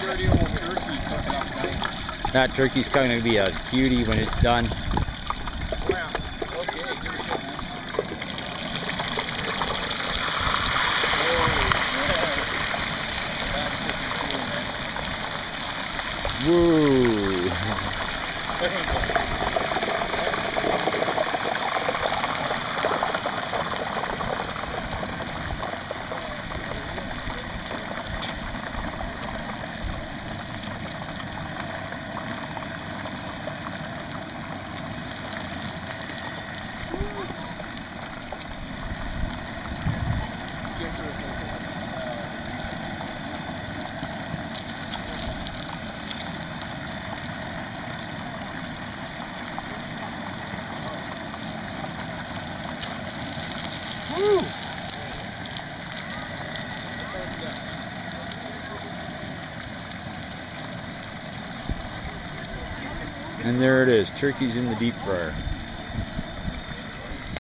Pretty old turkey cooking up nice. That turkey's going to be a beauty when it's done. Wow. Okay, give it a shot, man. Woo! And there it is, turkeys in the deep fryer.